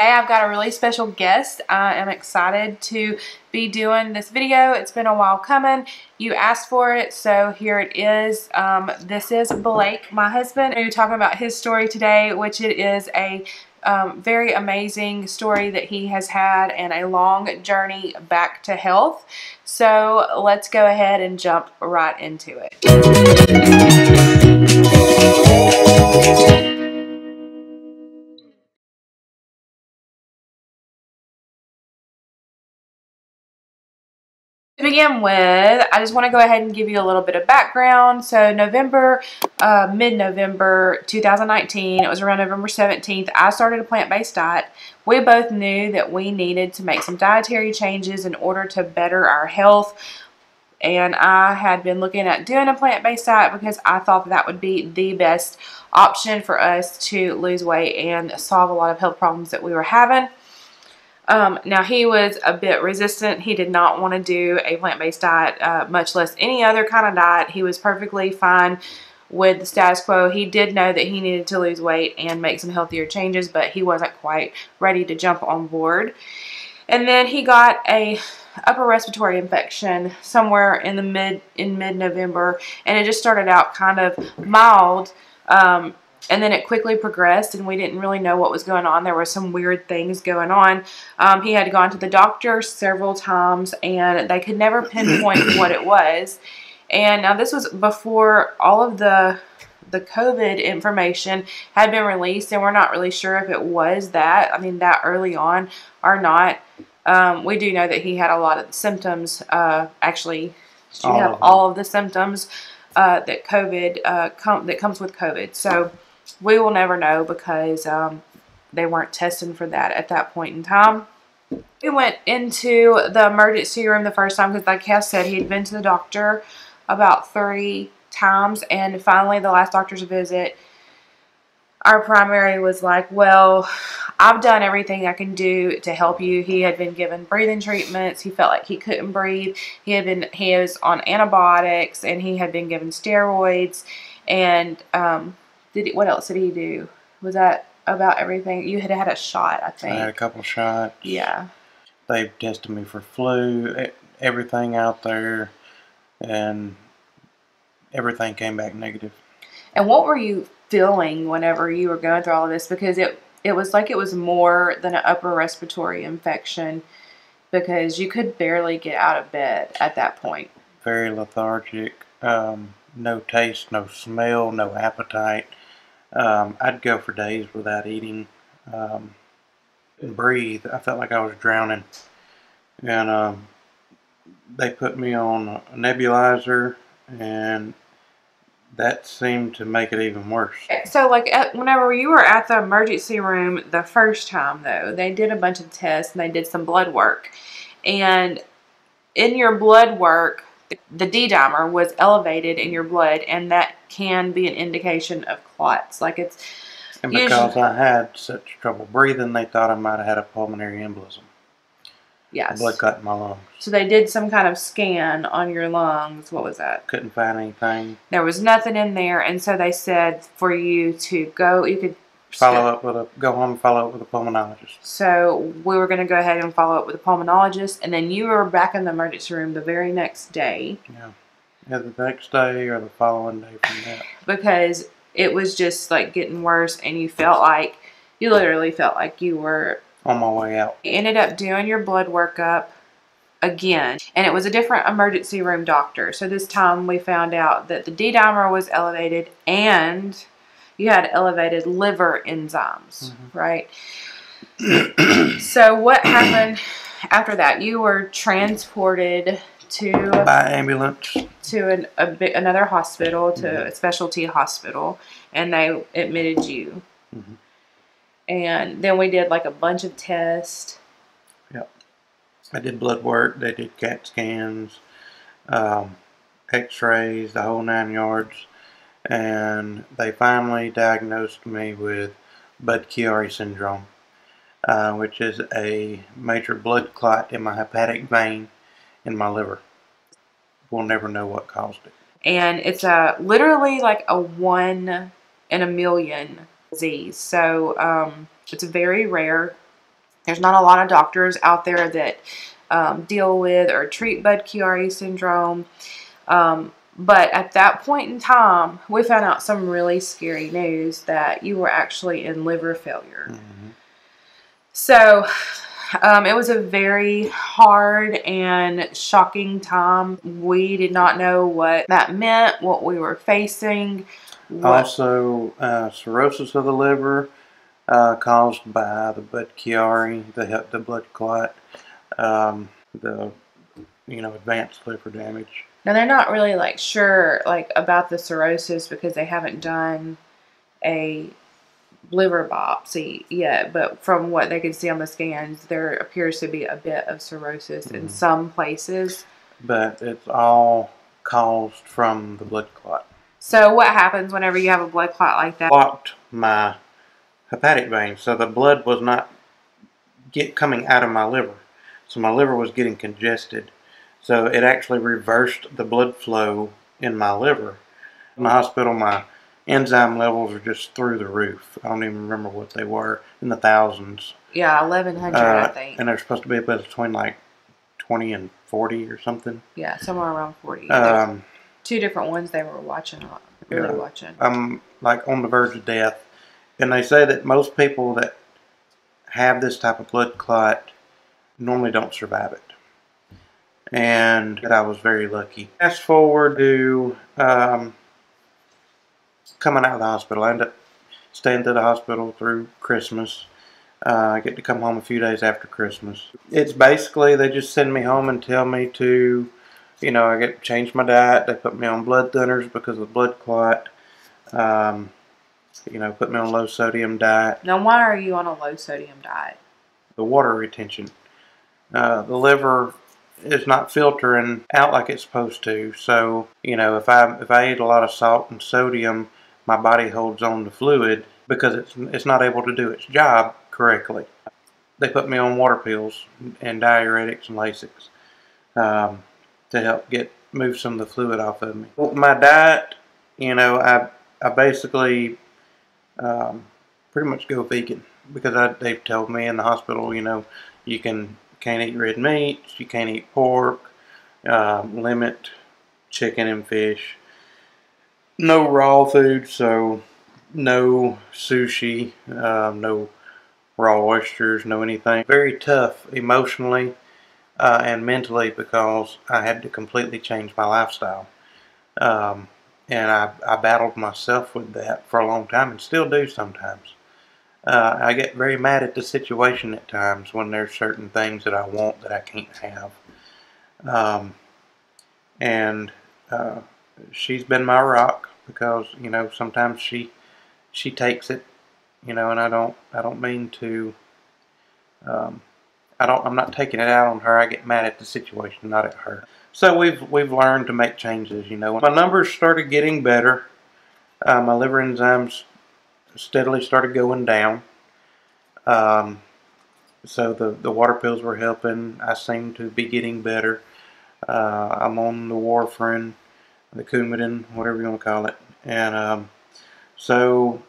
Today I've got a really special guest. I am excited to be doing this video. It's been a while coming. You asked for it, so here it is. Um, this is Blake, my husband. We're talking about his story today, which it is a um, very amazing story that he has had and a long journey back to health. So let's go ahead and jump right into it. Begin with, I just want to go ahead and give you a little bit of background. So November, uh, mid-November 2019, it was around November 17th, I started a plant-based diet. We both knew that we needed to make some dietary changes in order to better our health. And I had been looking at doing a plant-based diet because I thought that, that would be the best option for us to lose weight and solve a lot of health problems that we were having. Um, now he was a bit resistant. He did not want to do a plant-based diet, uh, much less any other kind of diet. He was perfectly fine with the status quo. He did know that he needed to lose weight and make some healthier changes, but he wasn't quite ready to jump on board. And then he got a upper respiratory infection somewhere in the mid in mid-November, and it just started out kind of mild. Um, and then it quickly progressed and we didn't really know what was going on. There were some weird things going on. Um, he had gone to the doctor several times and they could never pinpoint what it was. And now this was before all of the the COVID information had been released and we're not really sure if it was that, I mean that early on or not. Um, we do know that he had a lot of the symptoms, uh, actually, she all have of all of the symptoms uh, that COVID, uh, com that comes with COVID. So we will never know because um, they weren't testing for that at that point in time. We went into the emergency room the first time because like Cass said, he'd been to the doctor about three times and finally the last doctor's visit, our primary was like, well, I've done everything I can do to help you. He had been given breathing treatments. He felt like he couldn't breathe. He had been, he was on antibiotics and he had been given steroids and um, did he, what else did he do? Was that about everything? You had had a shot, I think. I had a couple shots. Yeah. They tested me for flu, everything out there, and everything came back negative. And what were you feeling whenever you were going through all of this? Because it it was like it was more than an upper respiratory infection because you could barely get out of bed at that point. Very lethargic, um, no taste, no smell, no appetite. Um, I'd go for days without eating um, and breathe. I felt like I was drowning. And um, they put me on a nebulizer, and that seemed to make it even worse. So, like, whenever you were at the emergency room the first time, though, they did a bunch of tests and they did some blood work. And in your blood work, the D dimer was elevated in your blood, and that can be an indication of clots. Like it's. And because usually, I had such trouble breathing, they thought I might have had a pulmonary embolism. Yes. Blood clot in my lungs. So they did some kind of scan on your lungs. What was that? Couldn't find anything. There was nothing in there, and so they said for you to go, you could follow up with a go home and follow up with a pulmonologist. So we were going to go ahead and follow up with a pulmonologist, and then you were back in the emergency room the very next day. Yeah, either the next day or the following day from that. Because it was just like getting worse, and you felt like you literally felt like you were on my way out. You ended up doing your blood workup again and it was a different emergency room doctor so this time we found out that the d-dimer was elevated and you had elevated liver enzymes, mm-hmm. right? so what happened after that? You were transported to by ambulance to an, a, another hospital, to mm-hmm. a specialty hospital, and they admitted you. Mm-hmm. And then we did like a bunch of tests. Yep. I did blood work. They did CAT scans, um, X-rays, the whole nine yards and they finally diagnosed me with Budd-Chiari syndrome, uh, which is a major blood clot in my hepatic vein in my liver. We'll never know what caused it. And it's a literally like a one in a million disease. So um, it's very rare. There's not a lot of doctors out there that um, deal with or treat Budd-Chiari syndrome. Um, but at that point in time, we found out some really scary news that you were actually in liver failure. hmm So um, it was a very hard and shocking time. We did not know what that meant, what we were facing. Also, uh, cirrhosis of the liver uh, caused by the Budd-Chiari, the the blood clot, um, the you know advanced liver damage. now they're not really like sure like about the cirrhosis because they haven't done a liver biopsy yet, but from what they could see on the scans, there appears to be a bit of cirrhosis in Mhm. some places. But it's all caused from the blood clot. So what happens whenever you have a blood clot like that? Blocked my hepatic vein, so the blood was not get coming out of my liver. So my liver was getting congested. So it actually reversed the blood flow in my liver. In the hospital, my enzyme levels are just through the roof. I don't even remember what they were in the thousands. Yeah, eleven hundred, I Uh, think. and they're supposed to be between like 20 and 40 or something. Yeah, somewhere around forty. Um, Two different ones they were watching. Really Yeah. watching. I'm like on the verge of death. And they say that most people that have this type of blood clot normally don't survive it. And that I was very lucky. Fast forward to um, coming out of the hospital. I end up staying to the hospital through Christmas. Uh, I get to come home a few days after Christmas. It's basically they just send me home and tell me to, you know, I get to change my diet. They put me on blood thinners because of the blood clot. Um, you know, put me on a low sodium diet. Now, why are you on a low sodium diet? The water retention. Uh, the liver is not filtering out like it's supposed to. So, you know, if I if I eat a lot of salt and sodium, my body holds on to fluid because it's it's not able to do its job correctly. They put me on water pills and diuretics and Lasix um, to help get move some of the fluid off of me. Well, my diet, you know, I I basically um, pretty much go vegan because I, they've told me in the hospital, you know, you can can't eat red meats, you can't eat pork, um, limit chicken and fish, no raw food, so no sushi, um, no raw oysters, no anything. Very tough emotionally uh, and mentally because I had to completely change my lifestyle. Um, and I, I battled myself with that for a long time and still do sometimes. Uh, I get very mad at the situation at times when there's certain things that I want that I can't have. Um, and uh, she's been my rock because you know sometimes she she takes it, you know, and I don't I don't mean to. Um, I don't. I'm not taking it out on her. I get mad at the situation, not at her. So we've we've learned to make changes. You know, my numbers started getting better. Uh, my liver enzymes steadily started going down. Um, so the the water pills were helping. I seem to be getting better. Uh, I'm on the warfarin, the Coumadin, whatever you want to call it, and um, so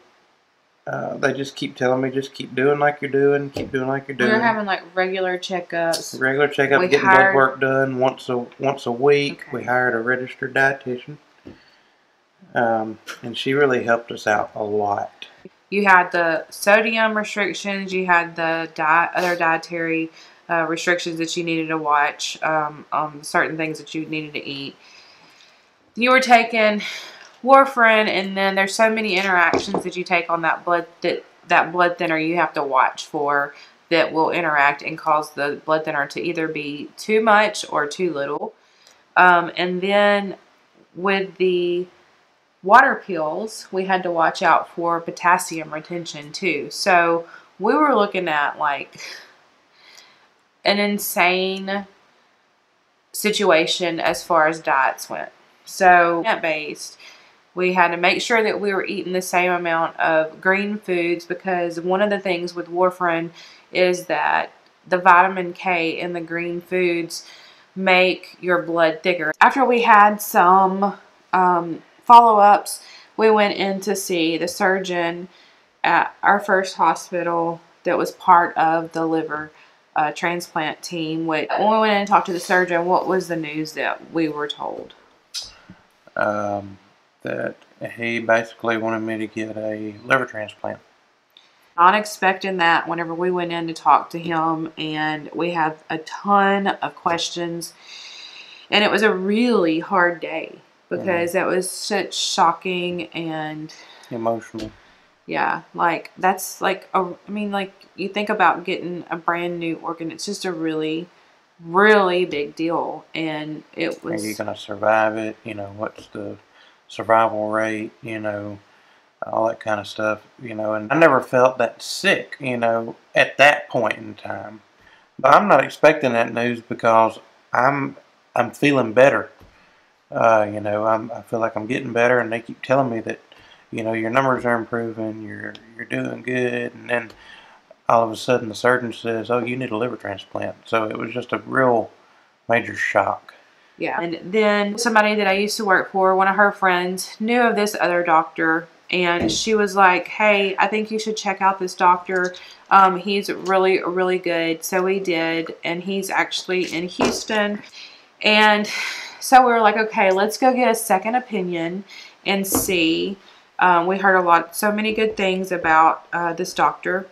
uh, they just keep telling me just keep doing like you're doing, keep doing like you're doing. We doing. were having like regular checkups. Regular checkup, We getting hired- blood work done once a once a week. Okay. We hired a registered dietitian, um, and she really helped us out a lot. You had the sodium restrictions. You had the diet, other dietary uh, restrictions that you needed to watch um, on certain things that you needed to eat. You were taking warfarin, and then there's so many interactions that you take on that blood that that blood thinner you have to watch for that will interact and cause the blood thinner to either be too much or too little. Um, and then with the water pills, we had to watch out for potassium retention too. So we were looking at like an insane situation as far as diets went. So, plant based, we had to make sure that we were eating the same amount of green foods because one of the things with warfarin is that the vitamin K in the green foods make your blood thicker. After we had some um, follow ups, we went in to see the surgeon at our first hospital that was part of the liver uh, transplant team. When we went in and talked to the surgeon, what was the news that we were told? Um, that he basically wanted me to get a liver transplant. Not expecting that whenever we went in to talk to him, and we had a ton of questions. And it was a really hard day because that was such shocking and Emotional. yeah, like that's like a, I mean, like you think about getting a brand new organ, it's just a really, really big deal, and it was. Are you going to survive it? You know, what's the survival rate? You know, all that kind of stuff. You know, and I never felt that sick, you know, at that point in time. But I'm not expecting that news because I'm I'm feeling better. Uh, you know, I'm, I feel like I'm getting better, and they keep telling me that, you know, your numbers are improving, you're you're doing good, and then all of a sudden the surgeon says, "Oh, you need a liver transplant." So it was just a real major shock. yeah. And then somebody that I used to work for, one of her friends, knew of this other doctor, and she was like, "Hey, I think you should check out this doctor. Um, he's really, really good." So we did, and he's actually in Houston. And so we were like, okay, let's go get a second opinion and see. Um, we heard a lot, so many good things about uh, this doctor.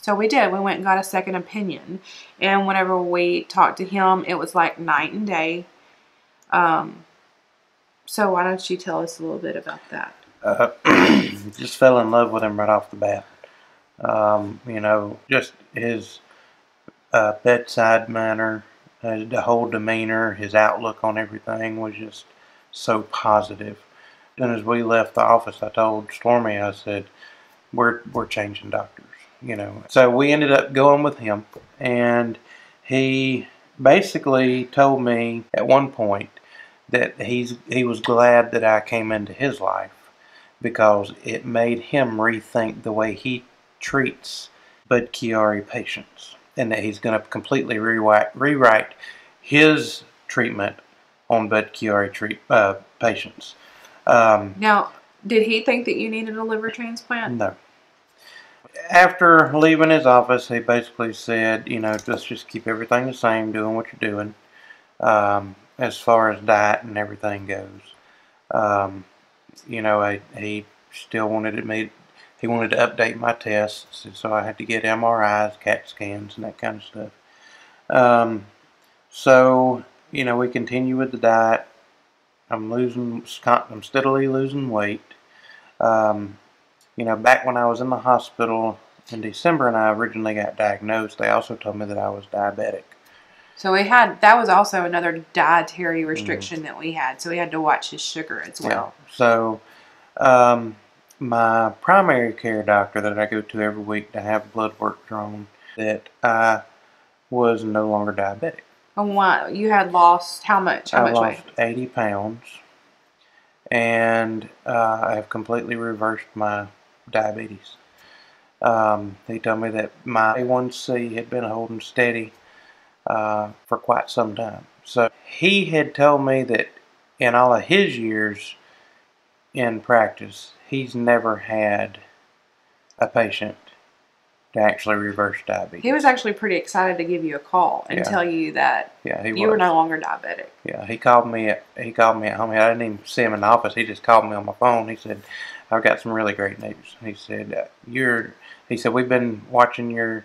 So we did. We went and got a second opinion. And whenever we talked to him, it was like night and day. Um, so why don't you tell us a little bit about that? uh, just fell in love with him right off the bat. Um, you know, just his uh, bedside manner, uh, the whole demeanor, his outlook on everything was just so positive. Then as we left the office, I told Stormy, I said, "We're we're changing doctors." You know, so we ended up going with him, and he basically told me at one point that he's he was glad that I came into his life because it made him rethink the way he treats Budd-Chiari patients, and that he's going to completely rewrite rewrite his treatment on Budd-Chiari treat uh, patients. Um, Now, did he think that you needed a liver transplant? no. After leaving his office, he basically said, you know, let's just keep everything the same, doing what you're doing, um, as far as diet and everything goes. Um, you know, I, he still wanted me, he wanted to update my tests, so I had to get MRIs, CAT scans, and that kind of stuff. Um, so, you know, we continue with the diet. I'm losing, I'm steadily losing weight. Um, you know, back when I was in the hospital in December and I originally got diagnosed, they also told me that I was diabetic. So we had that was also another dietary restriction that we had. So we had to watch his sugar as well. Yeah. So, um, my primary care doctor that I go to every week to have blood work drawn, that I was no longer diabetic. And what you had lost how much? How I much lost weight? 80 pounds, and uh, I have completely reversed my diabetes. Um, he told me that my A1C had been holding steady uh, for quite some time. So he had told me that in all of his years in practice, he's never had a patient to actually reverse diabetes. He was actually pretty excited to give you a call and Yeah. tell you that yeah, you was. were no longer diabetic. Yeah, he called me. At, he called me at home. I didn't even see him in the office. He just called me on my phone. He said, "I've got some really great news." He said, uh, "You're." He said, "We've been watching your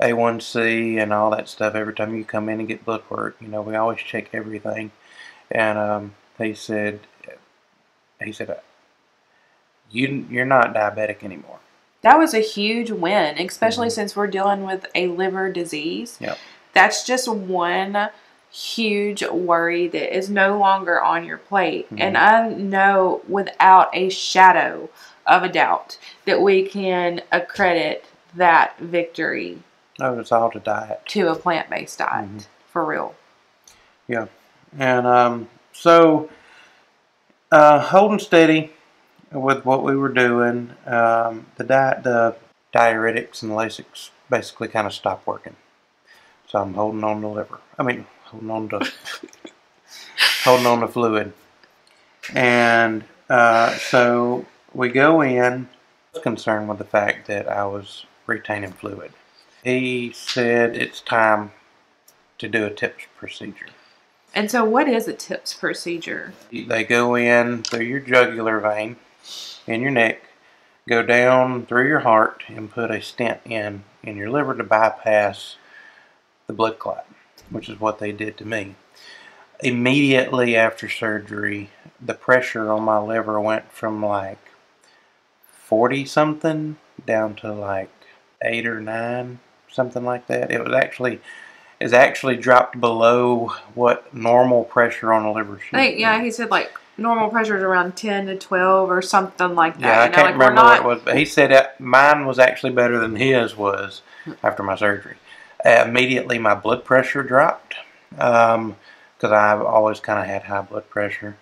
A1C and all that stuff every time you come in and get blood work. You know, we always check everything." And um, he said, "He said, uh, you you're not diabetic anymore." That was a huge win, especially Mhm. since we're dealing with a liver disease. Yep. That's just one huge worry that is no longer on your plate. Mhm. And I know without a shadow of a doubt that we can accredit that victory No, it's all to diet. to a plant based diet Mhm. for real. Yeah. And um, so, uh, holding steady with what we were doing, um, the diet, the diuretics and the Lasix basically kind of stopped working. So I'm holding on to liver. I mean, holding on to holding on to fluid. And uh, so we go in. Concerned with the fact that I was retaining fluid. He said it's time to do a TIPS procedure. And so, what is a TIPS procedure? They go in through your jugular vein in your neck, go down through your heart, and put a stent in in your liver to bypass the blood clot, which is what they did to me. Immediately after surgery, the pressure on my liver went from like 40 something down to like 8 or 9, something like that. It was actually is actually dropped below what normal pressure on a liver should I think, be. yeah, he said like normal pressure is around 10 to 12 or something like that. Yeah, I you know, can't like remember not, what it was, but he said that mine was actually better than his was hmm. after my surgery. Immediately, my blood pressure dropped because I've always kind of had high blood pressure.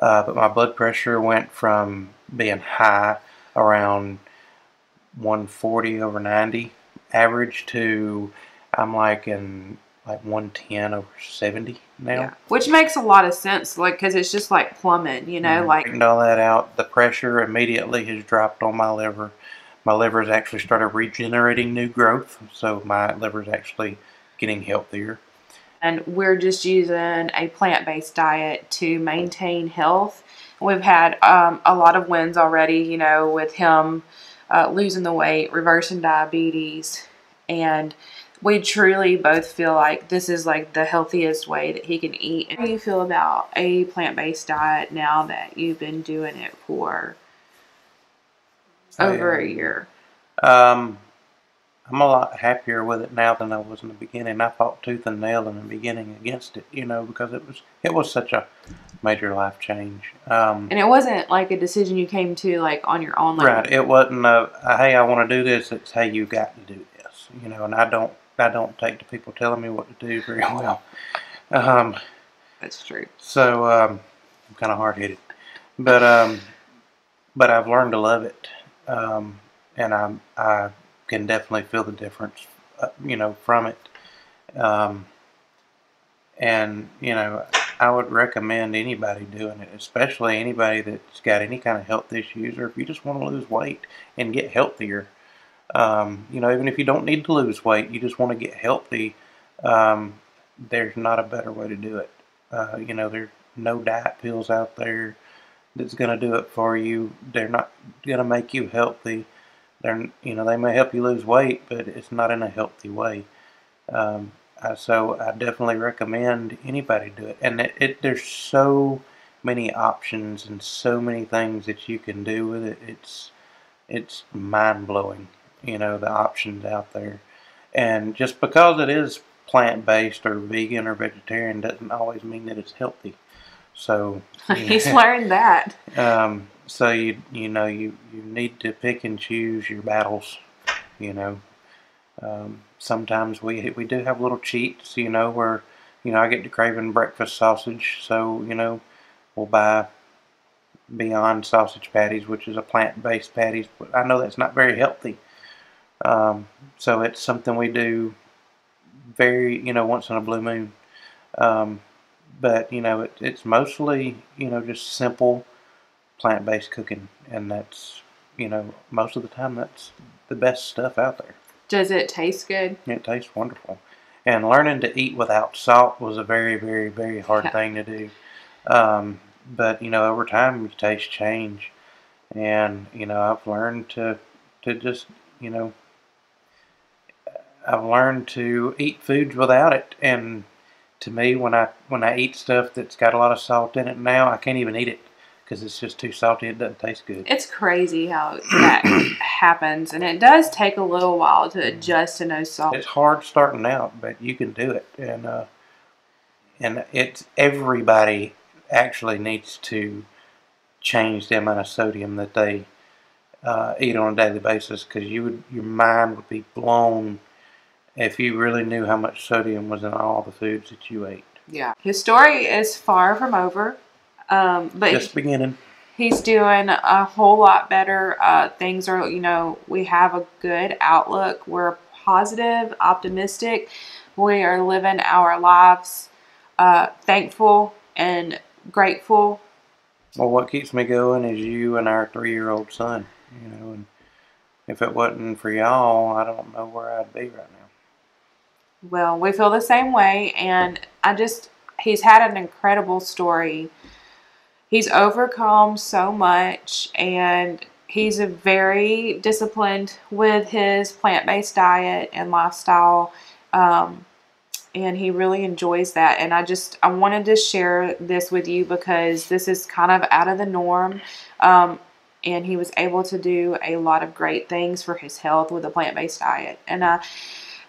Uh, but my blood pressure went from being high around 140 over 90 average to I'm like in like 110 over 70 now. Yeah, which makes a lot of sense, like because it's just like plumbing, you know, Mhm. like all that out. The pressure immediately has dropped on my liver. My liver has actually started regenerating new growth, so my liver is actually getting healthier. and we're just using a plant-based diet to maintain health. We've had um, a lot of wins already, you know, with him uh, losing the weight, reversing diabetes, and we truly both feel like this is like the healthiest way that he can eat. How do you feel about a plant-based diet now that you've been doing it for over a year? Um, I'm a lot happier with it now than I was in the beginning. I fought tooth and nail in the beginning against it, you know, because it was it was such a major life change. Um, And it wasn't like a decision you came to like on your own. Like, Right. It wasn't a, a hey, I want to do this. It's hey, you got to do this. You know, and I don't I don't take to people telling me what to do very well. Um, That's true. so um, I'm kind of hard headed, but um, but I've learned to love it, um, and I I can definitely feel the difference, uh, you know, from it. Um, and you know, I would recommend anybody doing it, especially anybody that's got any kind of health issues, or if you just want to lose weight and get healthier. Um, you know, even if you don't need to lose weight, you just want to get healthy. Um, there's not a better way to do it. Uh, you know, there's no diet pills out there that's going to do it for you. They're not going to make you healthy. They're, you know, they may help you lose weight, but it's not in a healthy way. Um, so I definitely recommend anybody do it. And it, it there's so many options and so many things that you can do with it. It's it's mind blowing. You know the options out there, and just because it is plant based or vegan or vegetarian doesn't always mean that it's healthy. So He's learned that. um, so you you know you, you need to pick and choose your battles. You know, um, sometimes we we do have little cheats. You know where you know I get to craving breakfast sausage, so you know we'll buy Beyond sausage patties, which is a plant based patties. But I know that's not very healthy. Um, so it's something we do very you know once in a blue moon. Um, but you know it, it's mostly you know just simple plant-based cooking and that's you know most of the time that's the best stuff out there. Does it taste good? it tastes wonderful. And learning to eat without salt was a very very very hard thing to do. Um, but you know over time your taste change. And you know i've learned to to just you know i've learned to eat foods without it and to me when i when i eat stuff that's got a lot of salt in it now i can't even eat it because it's just too salty it doesn't taste good It's crazy how that happens, and it does take a little while to adjust to no salt. It's hard starting out, but you can do it, and uh, and it's everybody actually needs to change the amount of sodium that they uh, eat on a daily basis because you would your mind would be blown if you really knew how much sodium was in all the foods that you ate. Yeah, his story is far from over, um, but Just beginning. he's doing a whole lot better. Uh, things are, you know, we have a good outlook. We're positive, optimistic. We are living our lives uh, thankful and grateful. Well, what keeps me going is you and our three-year-old son. You know, and if it wasn't for y'all, I don't know where I'd be right now. Well, we feel the same way, and I just, he's had an incredible story. He's overcome so much, and he's a very disciplined with his plant-based diet and lifestyle. Um, and he really enjoys that. And I just, I wanted to share this with you because this is kind of out of the norm. Um, and he was able to do a lot of great things for his health with a plant-based diet. And I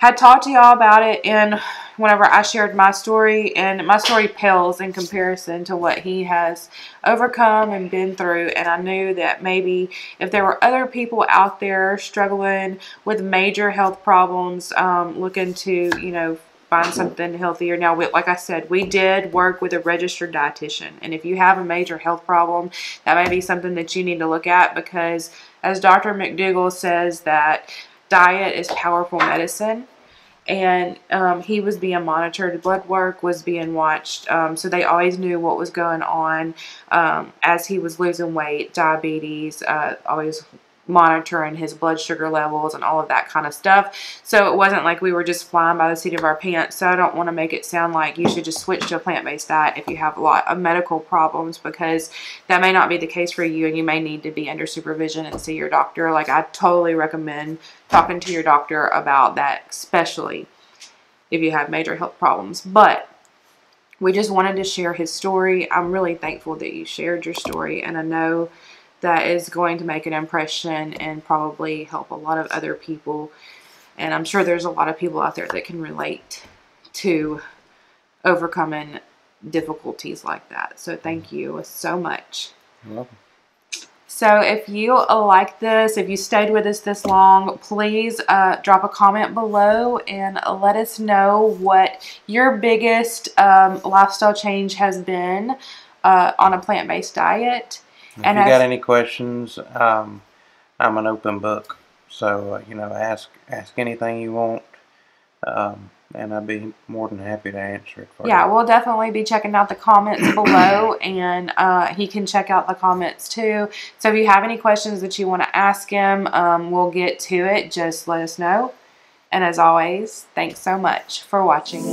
had talked to y'all about it in whenever I shared my story and my story pales in comparison to what he has overcome and been through and I knew that maybe if there were other people out there struggling with major health problems um, looking to you know find something healthier. Now, like I said, we did work with a registered dietitian. And if you have a major health problem, that may be something that you need to look at because as Dr. McDougall says that diet is powerful medicine. And um, he was being monitored. Blood work was being watched. Um, so they always knew what was going on um, as he was losing weight, diabetes, uh, always monitoring his blood sugar levels and all of that kind of stuff. So it wasn't like we were just flying by the seat of our pants. So I don't want to make it sound like you should just switch to a plant-based diet if you have a lot of medical problems because that may not be the case for you and you may need to be under supervision and see your doctor. Like I totally recommend talking to your doctor about that, especially if you have major health problems. But we just wanted to share his story. I'm really thankful that you shared your story and I know that is going to make an impression and probably help a lot of other people. And I'm sure there's a lot of people out there that can relate to overcoming difficulties like that. So thank you so much. So if you like this, if you stayed with us this long, please uh, drop a comment below and let us know what your biggest um, lifestyle change has been uh, on a plant-based diet. If and you got any questions, um, I'm an open book. So uh, you know, ask ask anything you want, um, and I'd be more than happy to answer it for yeah, you. Yeah, we'll definitely be checking out the comments below, and uh, he can check out the comments too. So if you have any questions that you want to ask him, um, we'll get to it. Just let us know. And as always, thanks so much for watching.